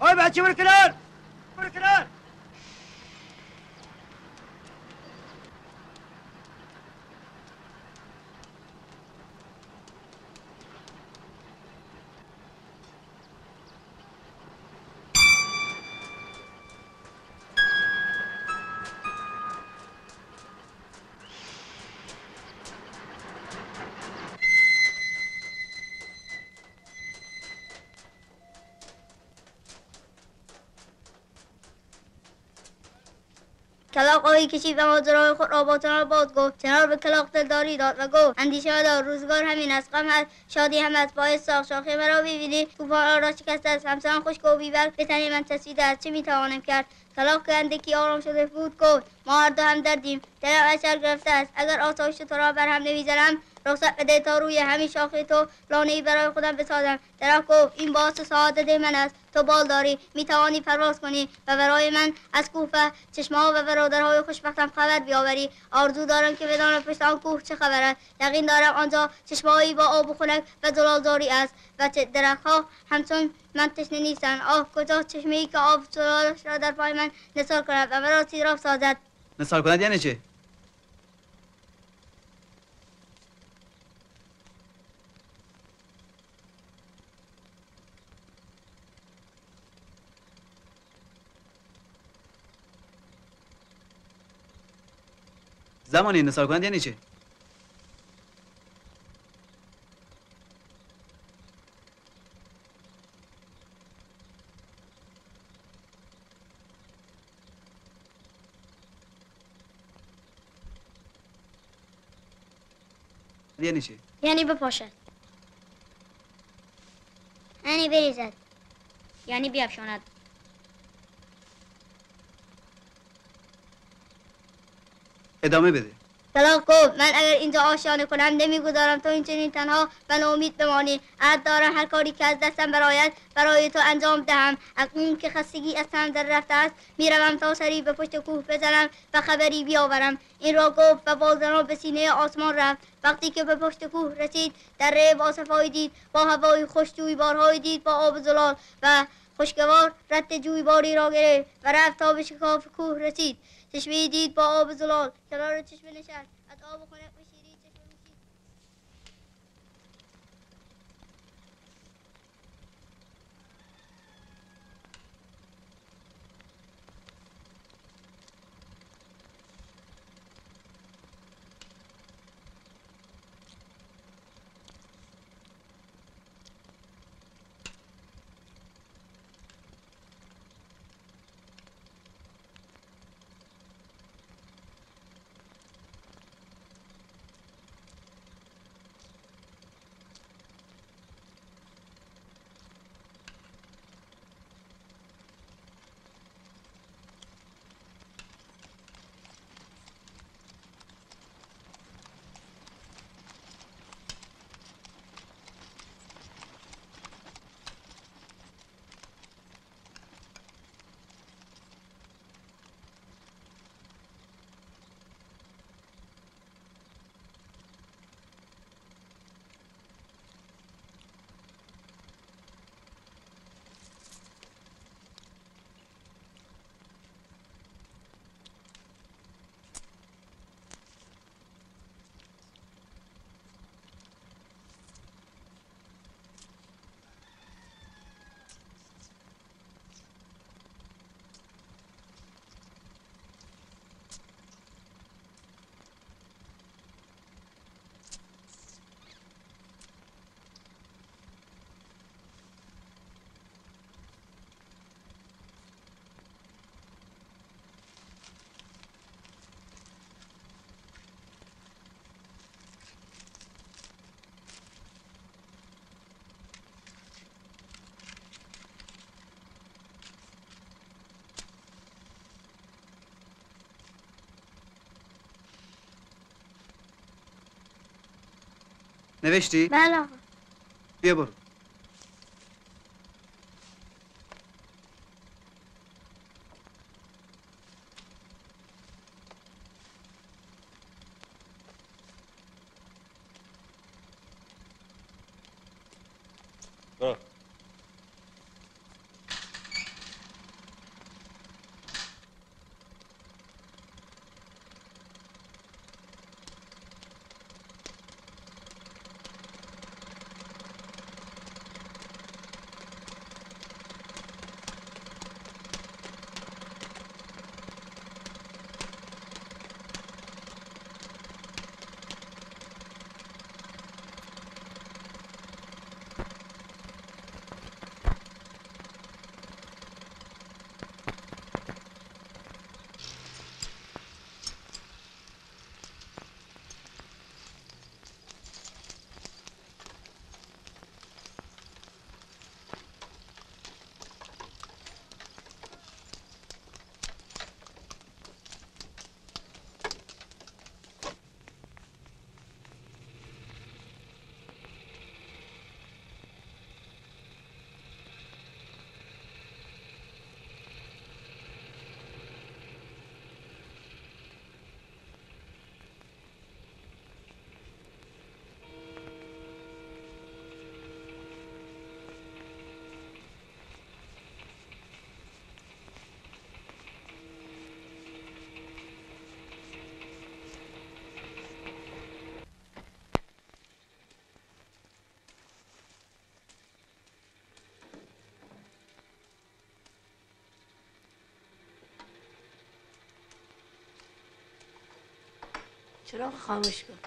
Oy بچه برو کنار کلاق آهی کشید و ماجرای خود را با تنار باز گفت. تنار به کلاق دلداری داد و گفت اندیشه مدار روزگار همین است. غم هست شادی هم است باعث ساخت. شاخه مرا ببینی طوفان را شکسته است همچنان خشک و بیبر به تن من چسبیده است. چه می‌توانم کرد؟ کلاق که اندکی آرام شده بود گفت ما هر دو هم دردیم. دلم اشر گرفته است. اگر آسایش تو را بر هم نمی‌زنم رخصت بده تا روی همین شاخه تو. لانه برای خودم بسازم. درخت گفت این باعث سعادت من است. تو بال داری. می توانی پرواز کنی و برای من از کوفه چشمه و برادرهای خوشبختم خبر بیاوری. آرزو دارم که بدانم پشت آن کوه چه خبر است. یقین دارم آنجا چشمههایی با آب و خنک و زلالزاری است و درختها همچون من تشنه نیستند. آه کجا چشمه ای که آب زلالش را در پای من نثار کند و مرا سیراب سازد؟ نثار کند یعنی چه؟ زمانی نثار کند یعنی چه یعنی چه یعنی بپاشد. یعنی بریزد. یعنی بیفشاند ادامه بده. کلاق گفت من اگر اینجا آشیانه کنم نمی‌گذارم. تو این چنین تنها و ناامید بمانی. عهد دارم هر کاری که از دستم برایت برای تو انجام دهم. اکنون که خستگی از تنم در رفته است می‌روم تا سری به پشت کوه بزنم و خبری بیاورم. این را گفت و بازنان به سینه آسمان رفت. وقتی که به پشت کوه رسید دره با دید با هوای خوش جویبارهایی دید با آب زلال و خوشگوار رد جویباری را گرفت و رفت تا به شکاف کوه رسید. چشمه دید با آب زلال. کنار چشمه نشست. از آب خنک نوشتی؟ بله بیا برو چراغ خاموش کن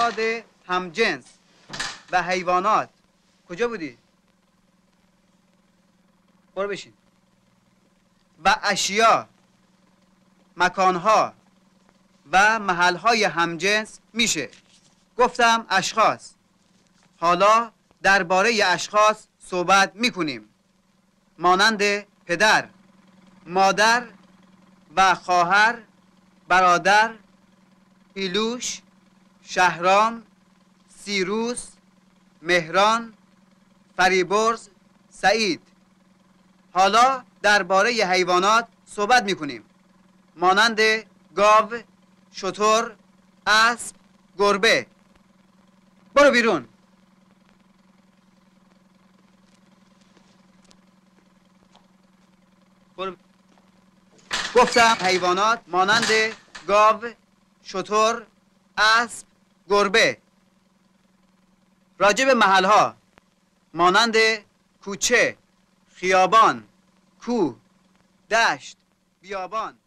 افراد همجنس و حیوانات. کجا بودی؟ برو بشین. و اشیا مکانها و محلهای همجنس میشه. گفتم اشخاص. حالا درباره اشخاص صحبت می‌کنیم. مانند پدر مادر و خواهر برادر پیلوش شهرام سیروس مهران فریبرز سعید. حالا درباره حیوانات صحبت می‌کنیم. مانند گاو شتر اسب گربه. برو بیرون. برو. گفتم حیوانات مانند گاو شتر اسب گربه. راجع به محلها. مانند کوچه خیابان کوه دشت بیابان.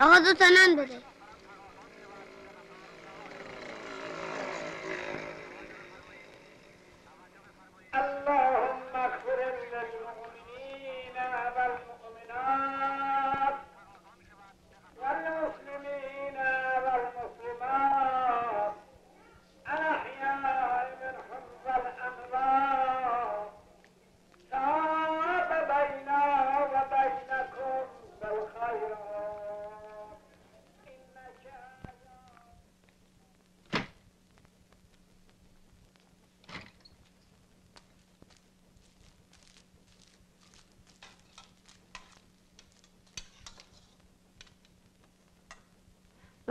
آقا دو تا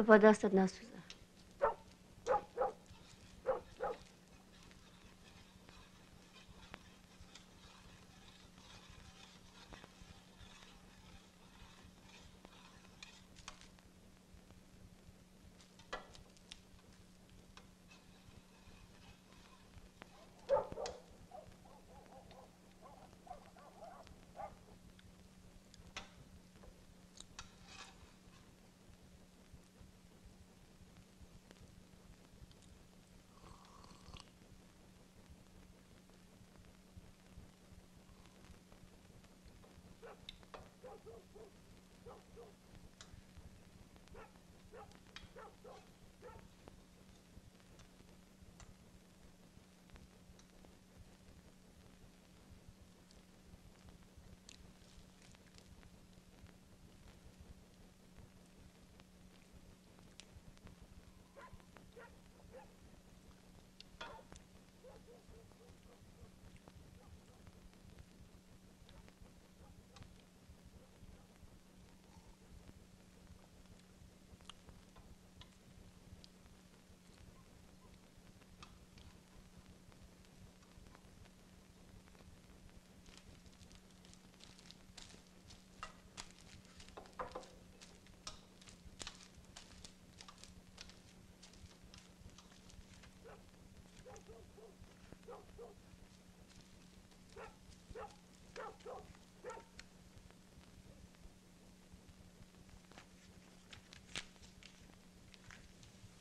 به پا دستت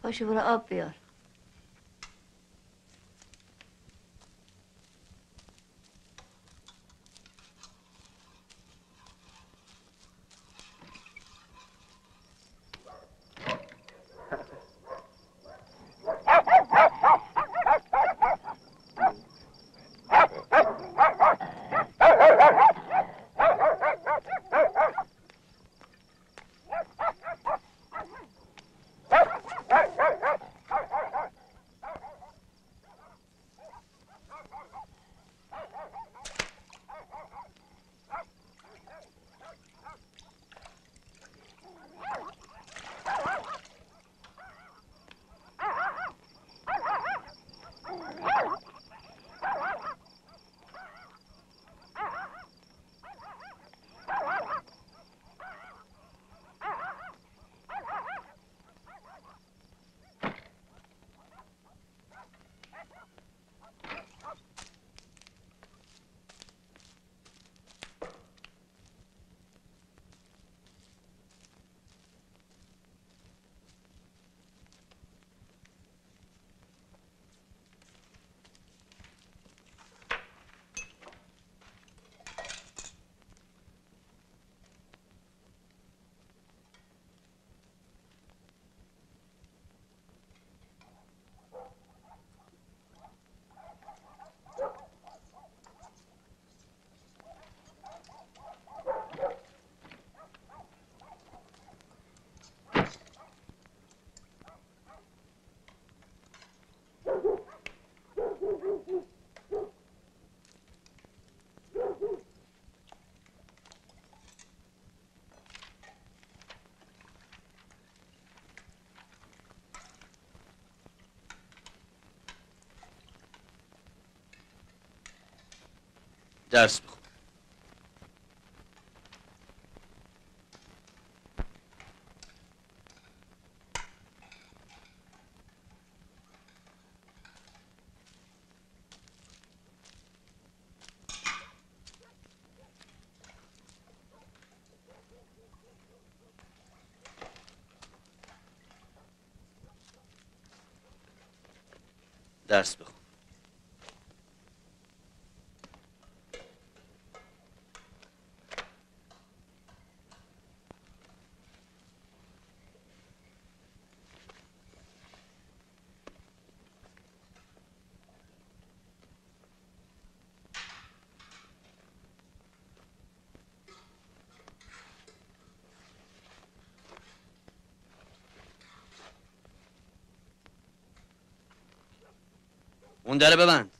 نسوزن پاشو درس بخون. درس بخون. اون در ببند.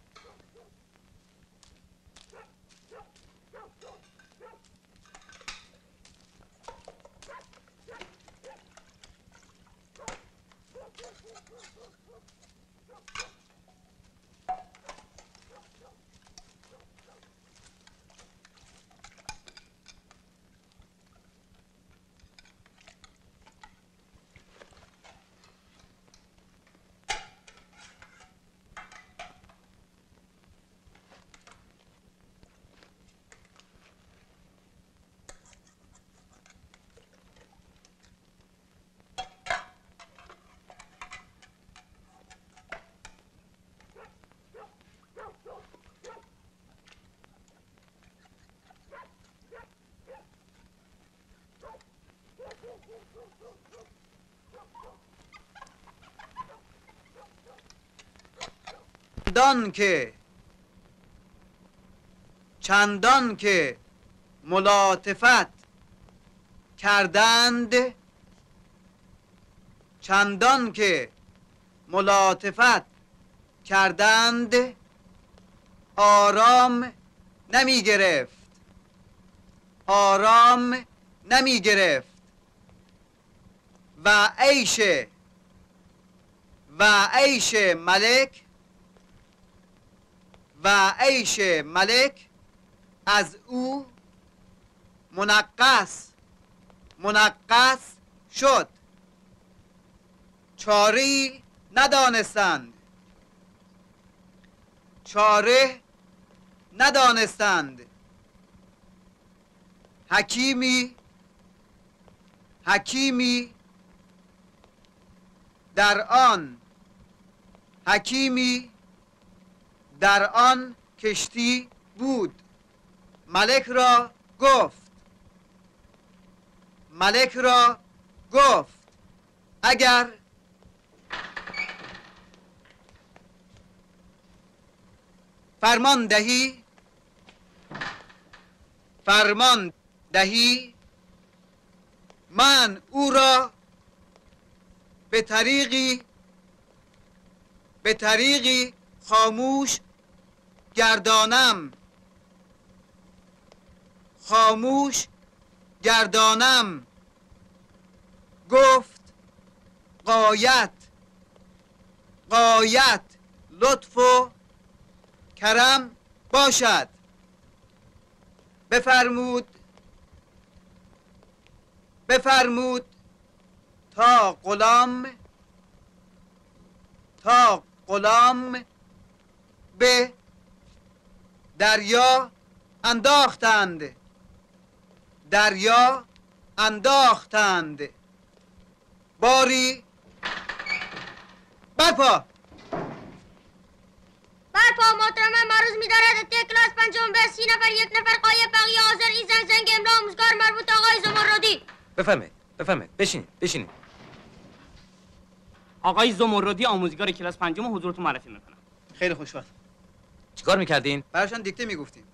چندان که چندان که ملاطفت کردند چندان که ملاطفت کردند آرام نمی گرفت آرام نمی گرفت و عیش و عیش ملک و عیش ملک از او منقص منقص شد. چاری ندانستند. چاره ندانستند. حکیمی حکیمی در آن حکیمی در آن کشتی بود. ملک را گفت. ملک را گفت. اگر فرمان دهی فرمان دهی من او را به طریقی به طریقی خاموش گردانم. خاموش گردانم. گفت قایت قایت لطف و کرم باشد. بفرمود بفرمود تا غلام تا غلام به دریا انداختند. دریا انداختند. باری. برپا. برپا محترم معروض می‌دارد. اتیه کلاس پنجم به سی نفر یک نفر قایب بقیه حاضر. این زن زنگ املا آموزگار مربوط آقای زمردی. بفرمایید بفرمایید. بشینید بشینید. آقای زمردی آموزگار کلاس پنجم حضورتون معرفی می‌کنم. خیلی خوشوقت چیکار می‌کردین؟ براشان دیکته می‌گفتیم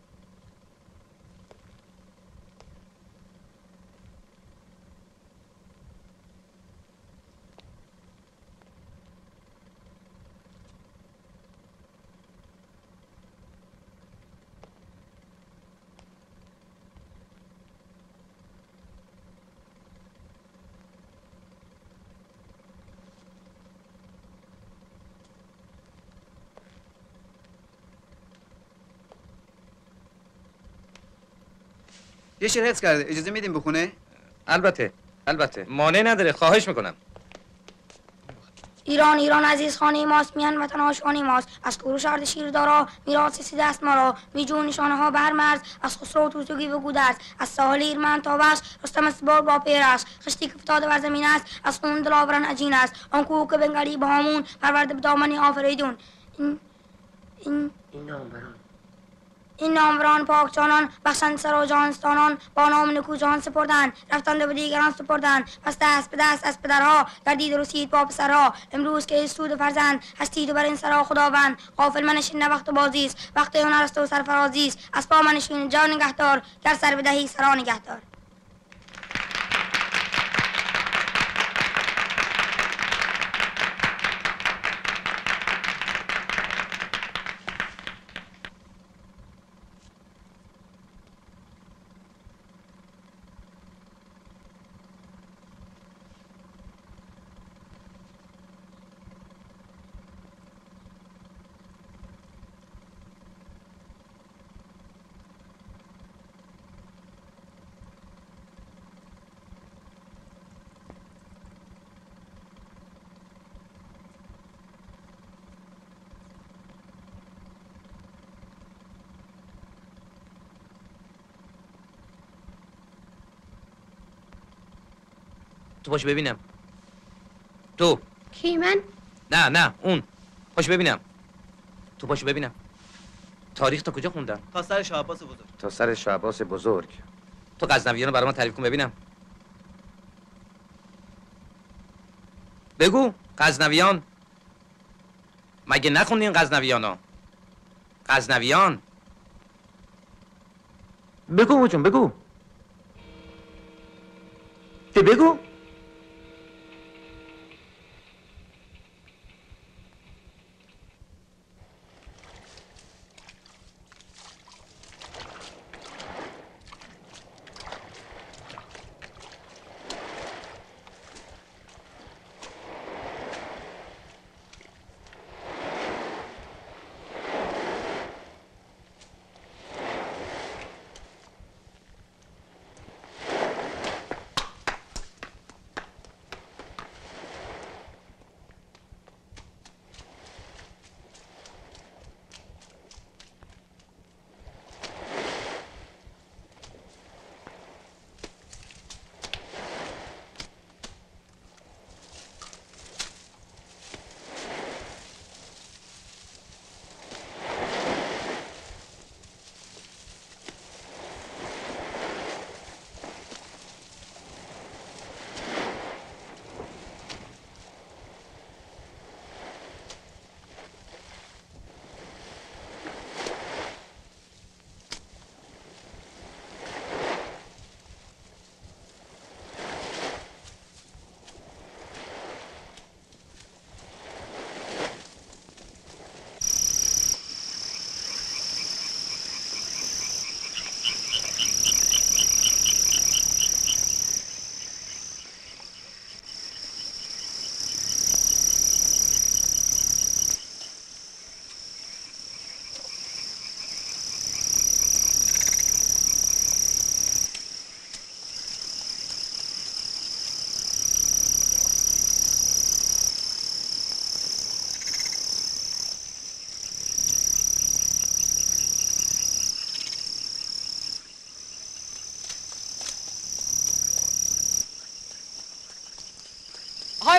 یه شعر حفظ کرده. اجازه میدیم بخونه؟ البته البته. مانع نداره. خواهش می‌کنم. ایران ایران عزیز خانه ماست میان وطن آشانه ماست. از کوروش ارد شیر دارا میراث سی دست مرا. میجون نشانه ها بر مرز از خسرو توتوگی و گودرز. از ساحل ایرمن تا بس رستم اسبار با پیر است. خشتی که فتاده بر زمین است از خون دلاوران عجین است. آن کوه که بنگری با همون پرورده به دامنی آفریدون. این این این نامبران. این ناموران پاکجانان بخشند سر و جانستانان با نام نکو جان سپردن رفتند به دیگران سپردن پس دست به دست از پدرها گردید رسید با پسرها. امروز که سود فرزند هستید و بر این سرها خداوند. غافل منشین نه وقت بازی است. وقت هنر است و سرفرازی است. از پا منشین جان نگهدار. گر سر بدهی سرا نگهدار. تو باش ببینم. تو. کی من؟ نه نه اون. باش ببینم. تو باش ببینم. تاریخ تا کجا خوندن تا سر شاه عباس بزرگ. تا سر شعباس بزرگ. تو غزنویان رو برای من تعریف کن ببینم. بگو غزنویان. مگه نخوندین غزنویانا غزنویان. بگو جون بگو. ته بگو.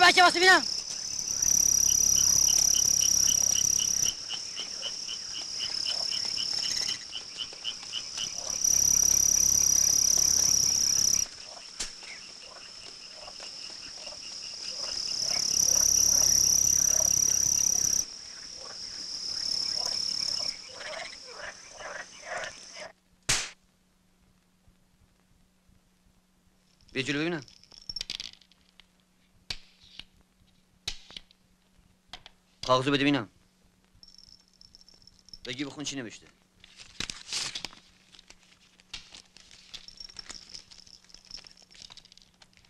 آهای بچه واسه بینم بیا جلو ببینم کاغذو بده ببینم بگی بخون چی نوشته.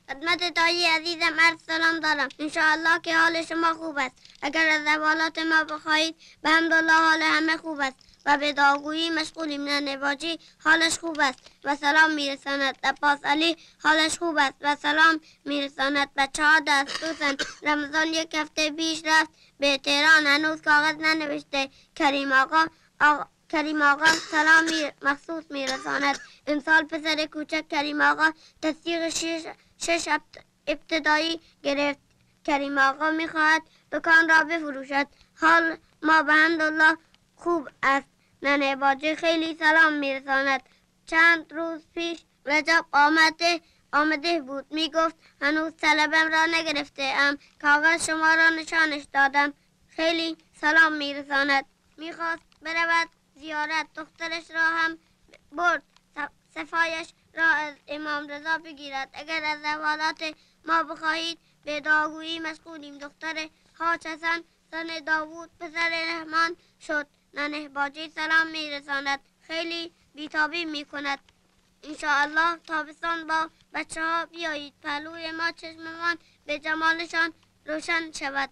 خدمت دایی عزیزم عرض سلام دارم. انشاءالله که حال شما خوب است. اگر از زوالات ما بخواهید به حمدالله حال همه خوب است. و به داگویی مشغولیم. نواجی حالش خوب است. و سلام میرساند. عباس علی حالش خوب است. و سلام میرساند. بچه ها دستوسن رمضان یک هفته پیش رفت به تهران. هنوز کاغذ ننوشته. کریم آقا, آقا کریم آقا سلام می مخصوص میرساند. امسال پسر کوچک کریم آقا تصدیق شش, شش ابت- ابتدایی گرفت. کریم آقا می‌خواهد دکان را بفروشد. حال ما به الله خوب است. ننه باجه خیلی سلام میرساند. چند روز پیش رجب آمده آمده بود. می گفت هنوز طلبم را نگرفته ام کاغذ شما را نشانش دادم. خیلی سلام میرساند. می‌خواست برود زیارت. دخترش را هم برد. صفایش را از امام رضا بگیرد. اگر از حوالات ما بخواهید به داگویی مشغولیم دختر حاج حسن زن داوود پسر رحمان شد. ننه باجی سلام میرساند. خیلی بیتابی می‌کند. انشاءالله تابستان با بچه ها بیایید. پهلوی ما چشممان به جمالشان روشن شود.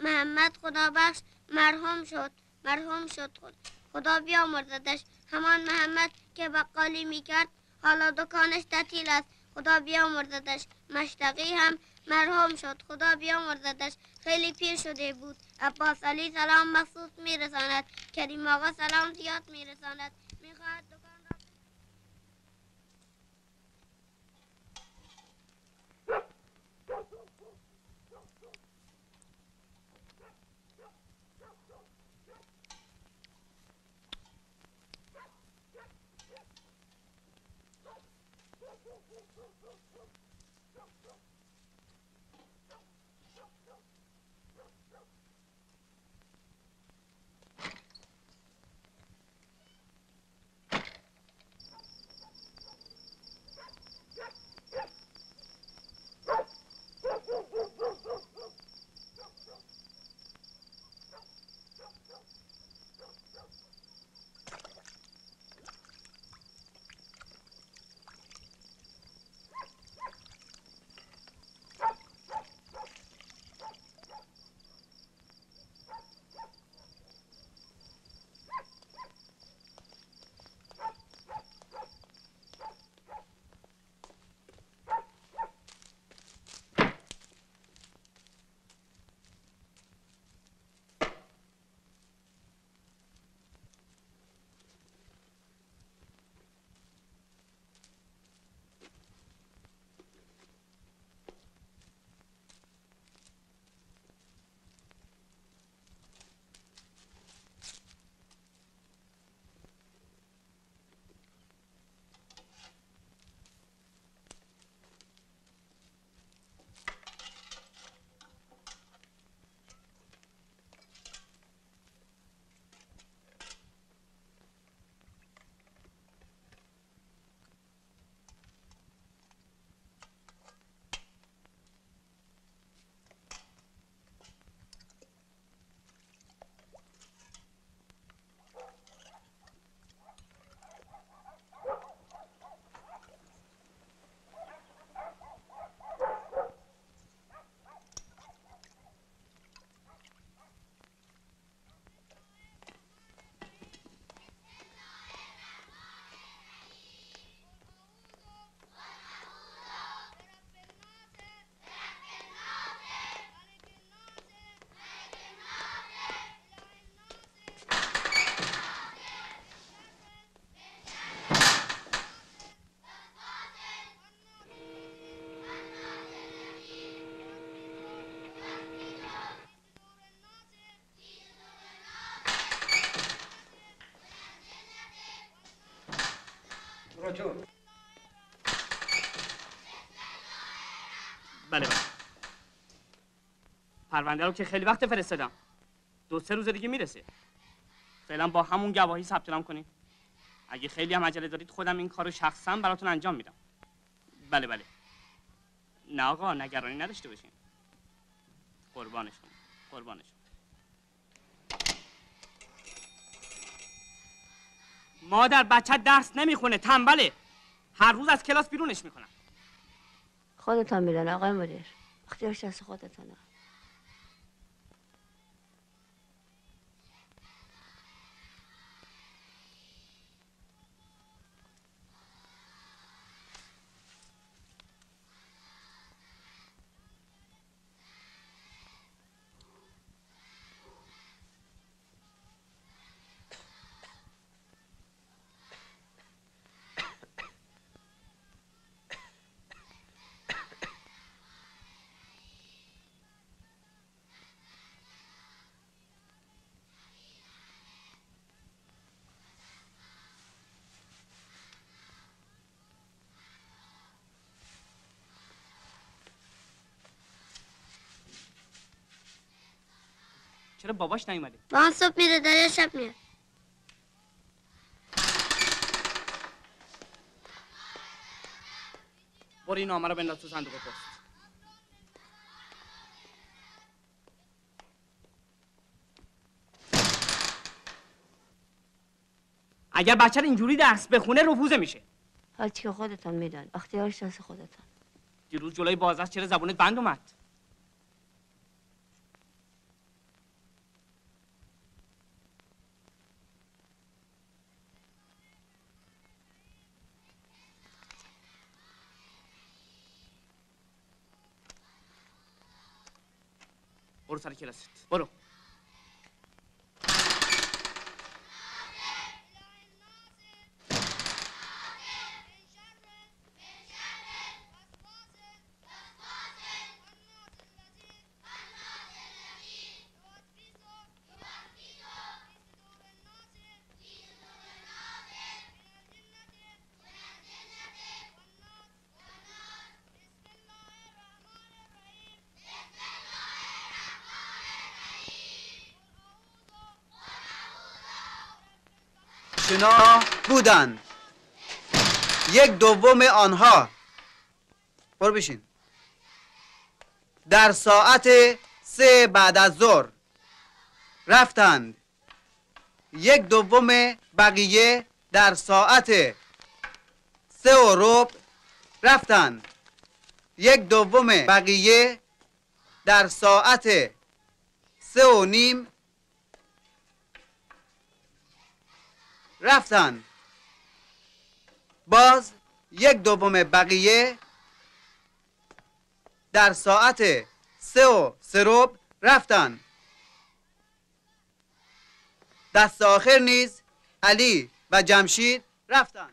محمد خدا بخش مرحوم شد. مرحوم شد خود. خدا بیامرزدش. همان محمد که بقالی می‌کرد حالا دکانش تعطیل است. خدا بیامرزدش. مشتقی هم مرحوم شد. خدا بیامرزدش. خیلی پیر شده بود. عباس علی سلام مخصوص میرساند. کریم آقا سلام زیاد میرساند. بله بله. پرونده رو که خیلی وقت فرستادم. دو سه روز دیگه می‌رسه. فعلا با همون گواهی ثبت نام کنید اگه خیلی هم عجله دارید خودم این کارو شخصا براتون انجام میدم. بله بله. نه آقا نگرانی نداشته باشین. قربانشون قربانشون مادر بچه درس نمی‌خونه تنبله. هر روز از کلاس بیرونش می‌کنن خودتان میدن آقای مدیر. اختیارش دست خودتانه چرا باباش نیومده با صبح میره دریا شب میاد برو این نامه رو بنداز تو صندوق پست اگر بچه اینجوری درس بخونه رفوزه میشه حال که خودتان میدان اختیارش دست خودتان دیروز جلوی بازرس چرا زبونت بند اومد برو سر کلاست برو شنا بودند یک دوم آنها. برو بشین. در ساعت سه بعد از ظهر رفتند. یک دوم بقیه در ساعت سه و ربع رفتند. یک دوم بقیه در ساعت سه و نیم رفتن. باز یک دوم بقیه در ساعت سه و ربع رفتن. دست آخر نیز علی و جمشید رفتن.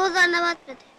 دو هزار نبات بده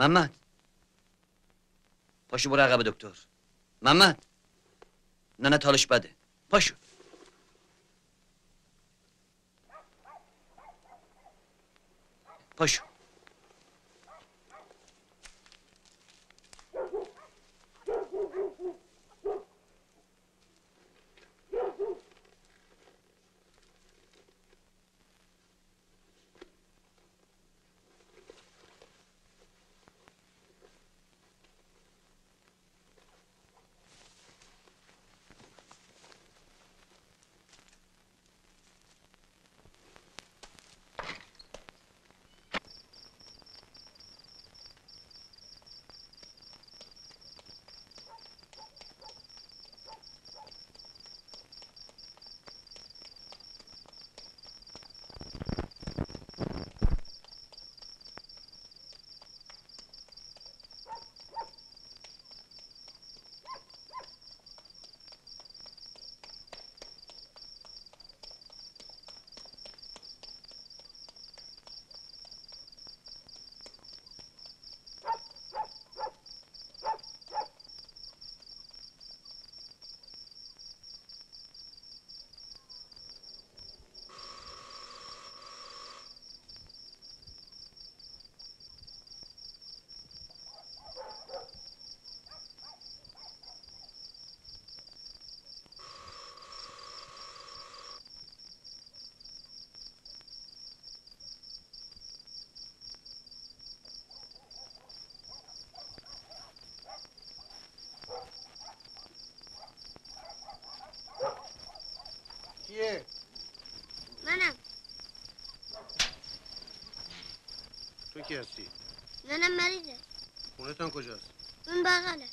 محمد. پاشو برو عقب دکتر. محمد. نه نه تالش بده. پاشو. پاشو. کی هستی؟ منم مریضه. خونتان کجاست؟ اون بغله.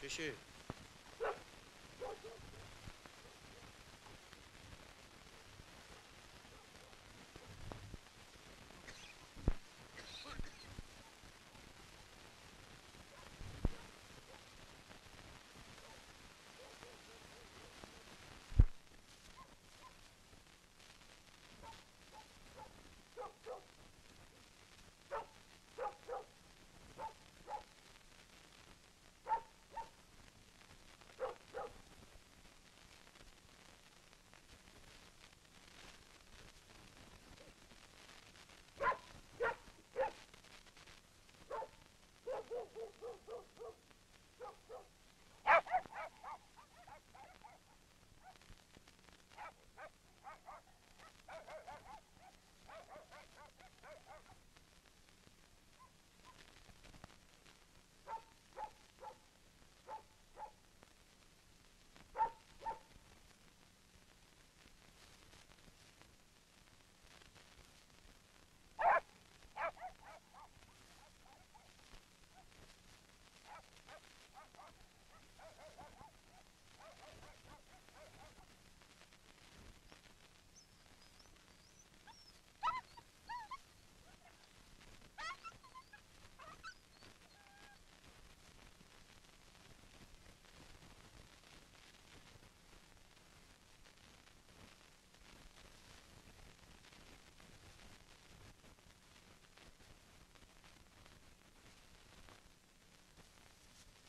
继续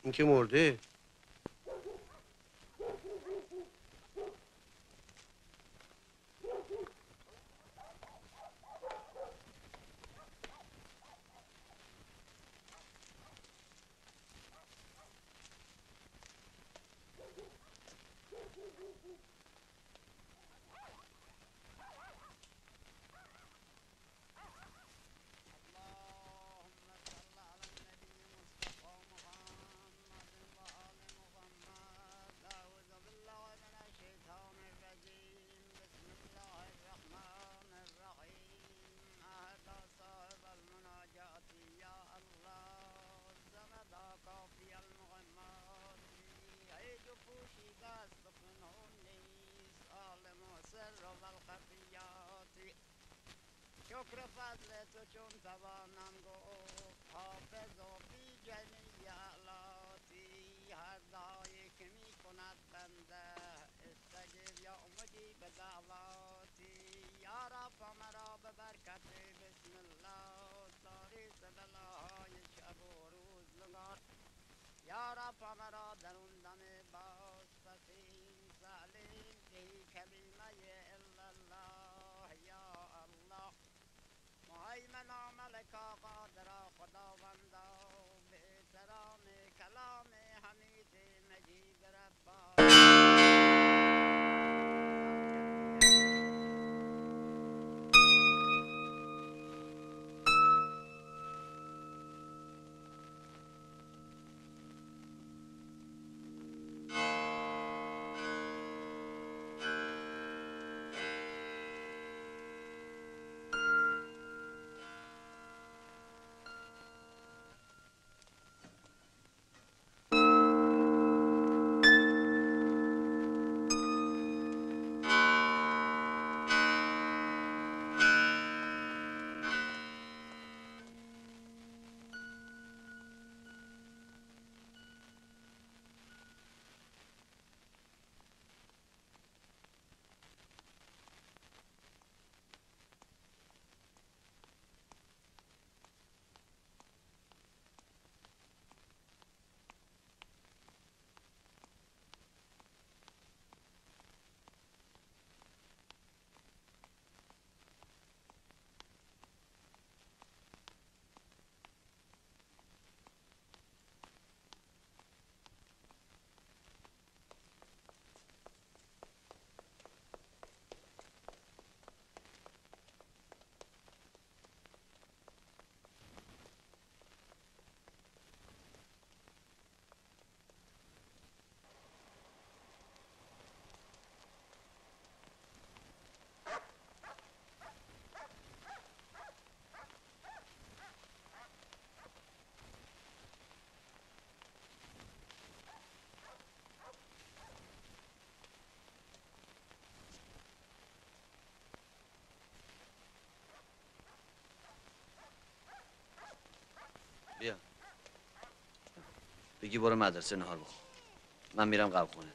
این که مرده. کرد الله شب و روزگار یا رب همه را در بگی برو مدرسه نهار بخور من میرم قبل خونه.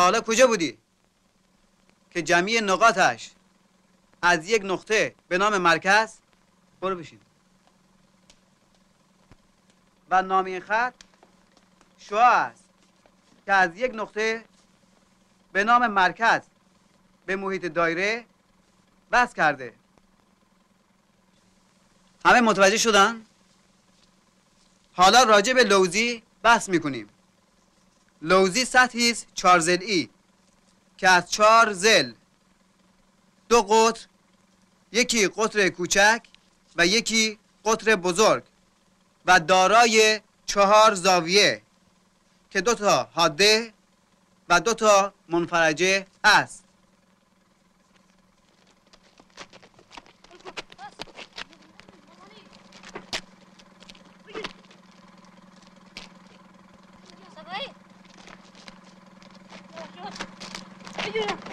حالا کجا بودی؟ که جمعی نقاطش از یک نقطه به نام مرکز؟ برو بشین. و نام این خط شعاع است که از یک نقطه به نام مرکز به محیط دایره بس کرده. همه متوجه شدن؟ حالا راجع به لوزی بحث می‌کنیم. لوزی سطحی است چهار ضلعی که از چهار زل. دو قطر یکی قطر کوچک و یکی قطر بزرگ و دارای چهار زاویه که دو تا حاده و دو تا منفرجه است iya.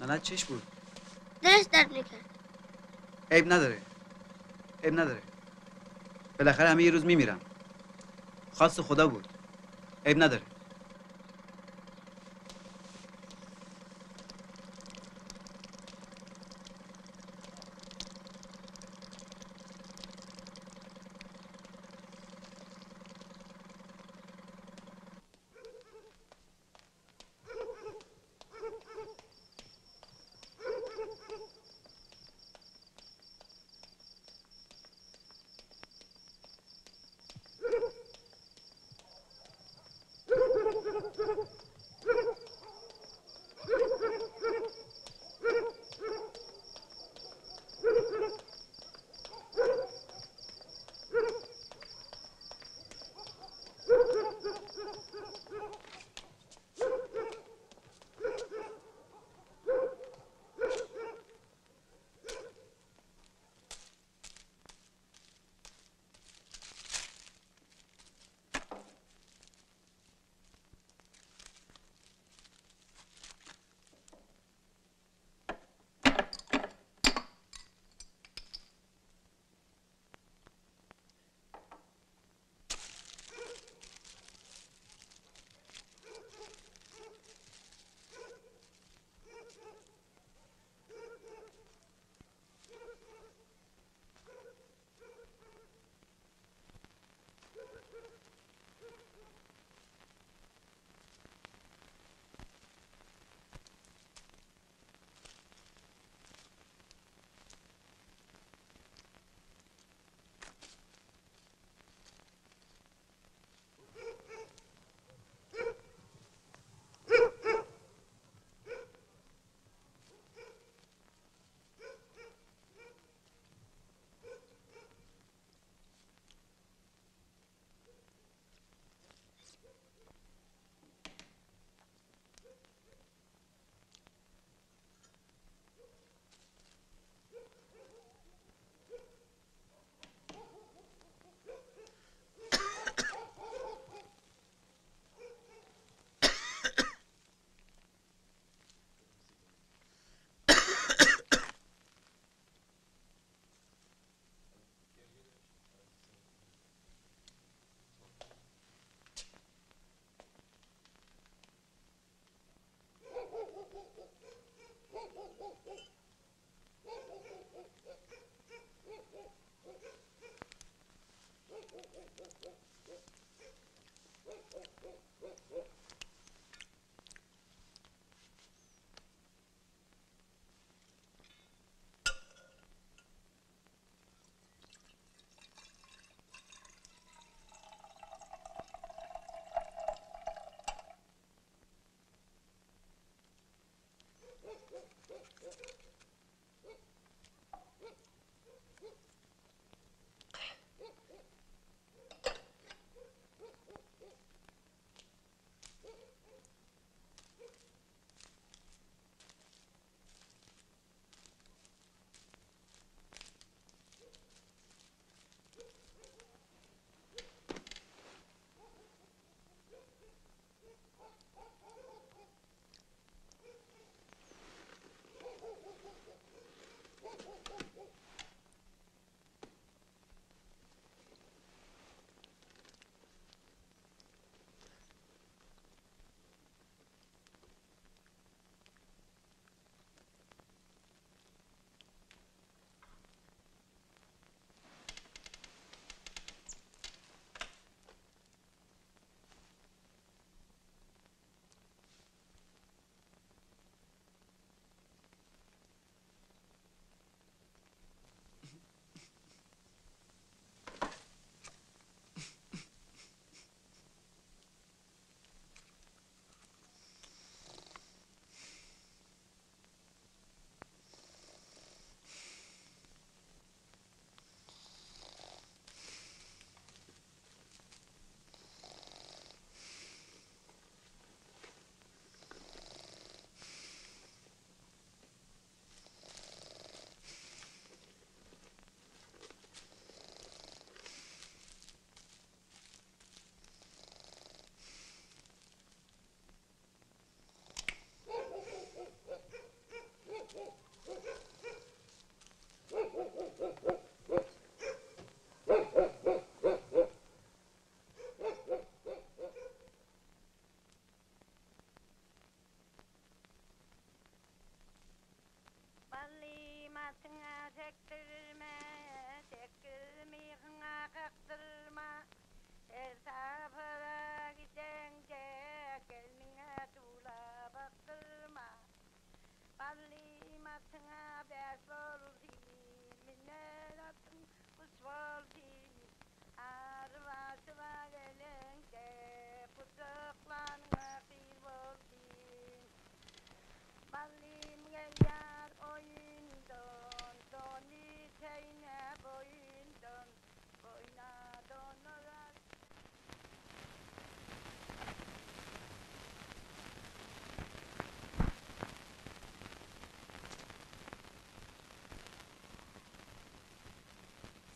ننت چش بود دلش درد می‌کرد. عیب نداره. عیب نداره. بالاخره همه یه روز میمیرم خواست خدا بود. عیب نداره. Oh, oh, oh, oh.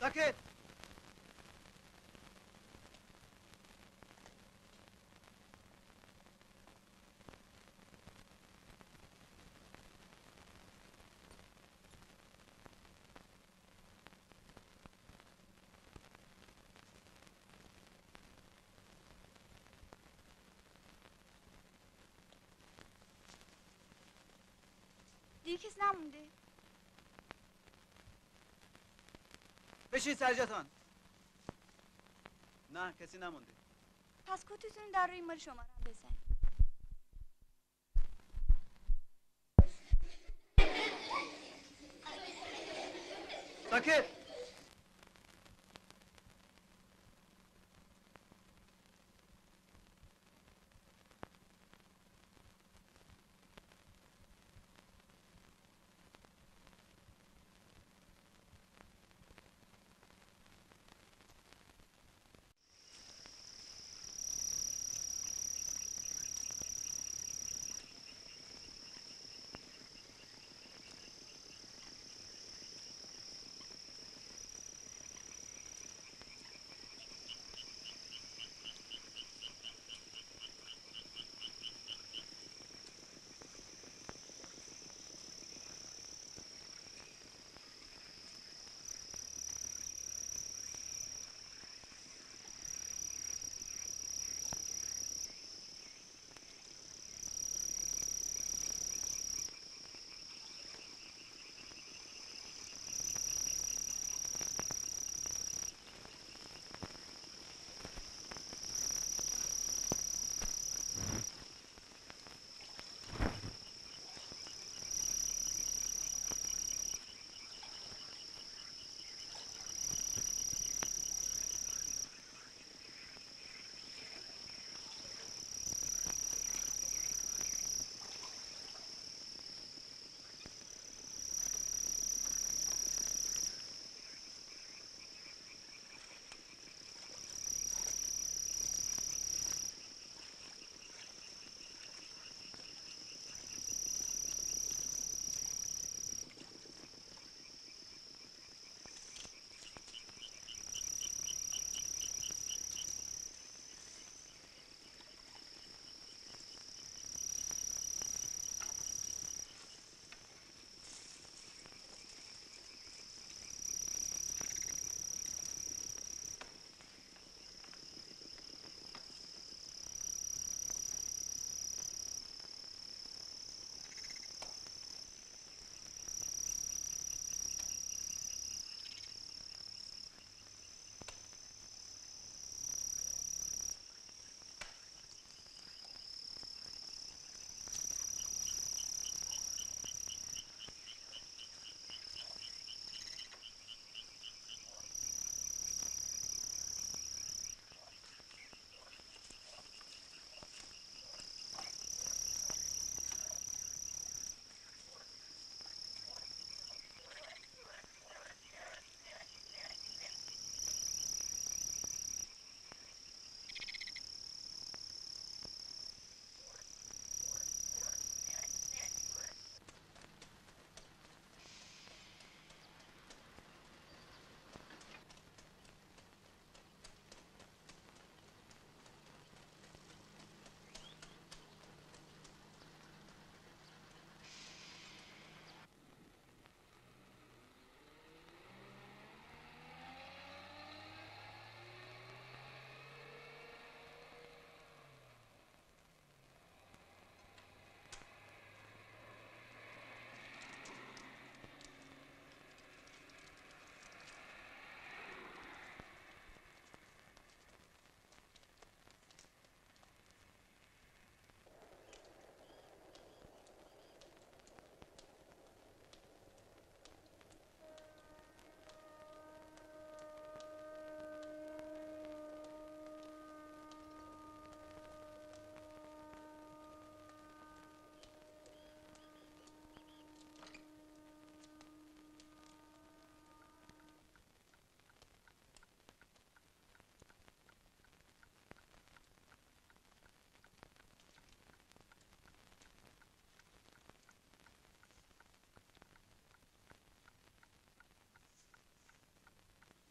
Sakın! Dikis namdi. بشین سرجتان نه کسی نمونده. پس کتتون در روی مال شما رو بزن ساکت.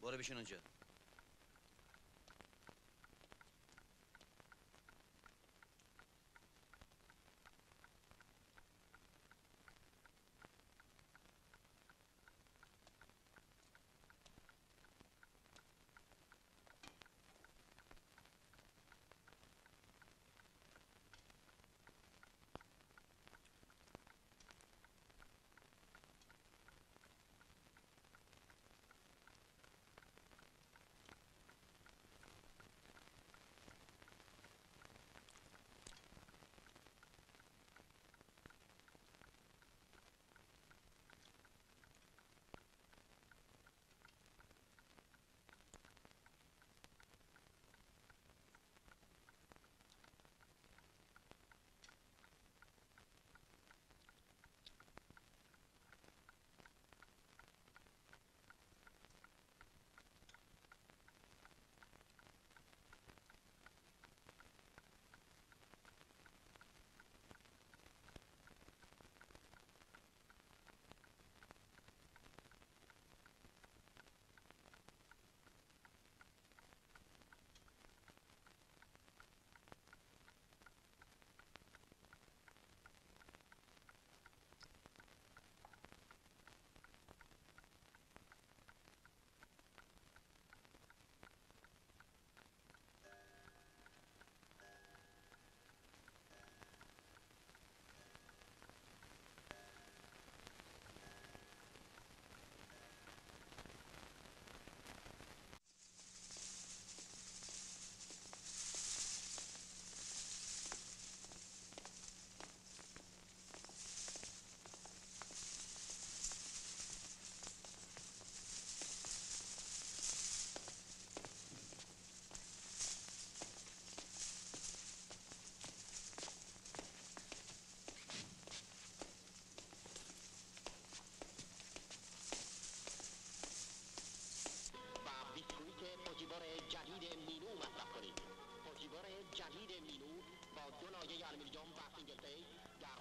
Bu ara bir an önce.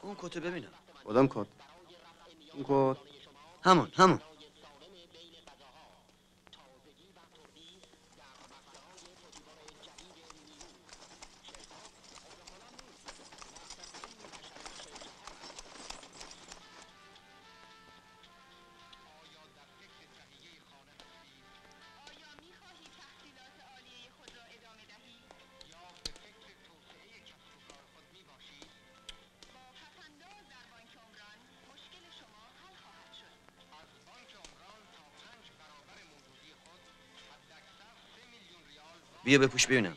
اون کتو ببینم. کدام کد؟ اون کد؟ همون همون. بیا بپوش ببینم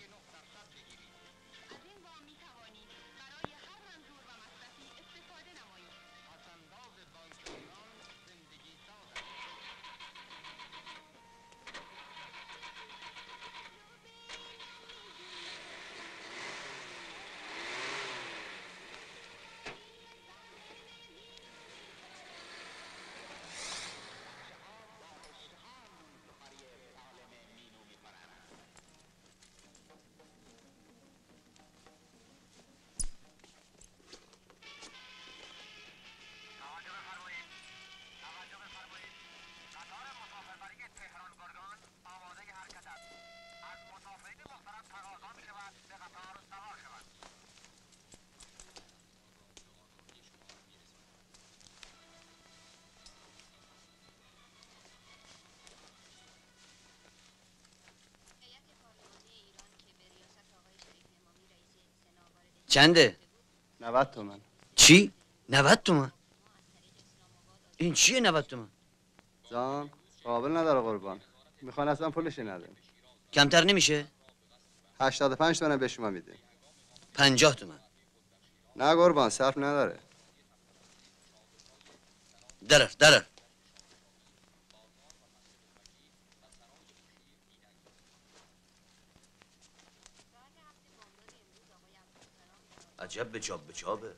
چنده؟ 90 تومن. چی؟ 90 تومن؟ این چیه 90 تومن؟ جان قابل نداره قربان. می‌خوان اصلا پولش نده کمتر نمیشه؟ 85 تومن به شما میده 50 تومن. نه قربان صرف نداره. درف درف. جب جب جابه